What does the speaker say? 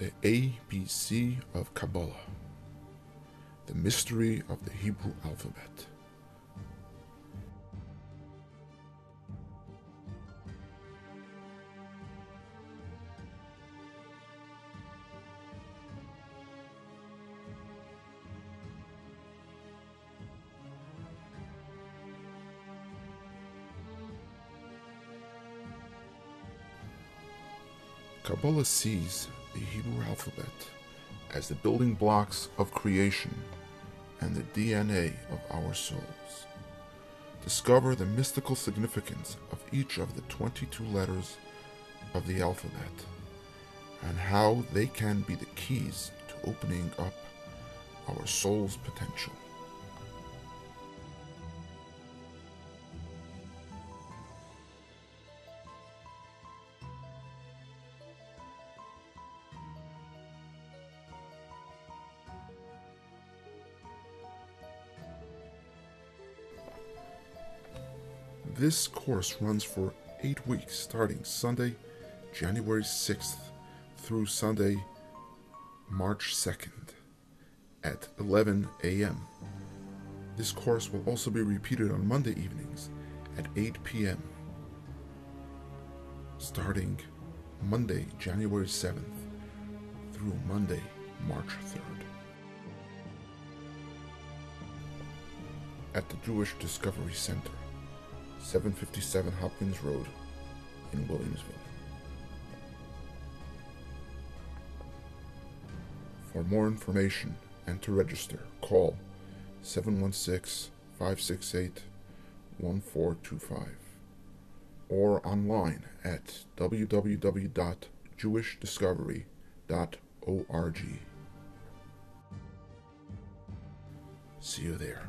The ABC of Kabbalah, the mystery of the Hebrew alphabet. Kabbalah sees the Hebrew alphabet as the building blocks of creation and the DNA of our souls. Discover the mystical significance of each of the 22 letters of the alphabet and how they can be the keys to opening up our soul's potential. This course runs for eight weeks, starting Sunday, January 6th through Sunday, March 2nd at 11 a.m. This course will also be repeated on Monday evenings at 8 p.m. starting Monday, January 7th through Monday, March 3rd. At the Jewish Discovery Center. 757 Hopkins Road in Williamsville. For more information and to register, call 716 568 1425 or online at www.jewishdiscovery.org. See you there.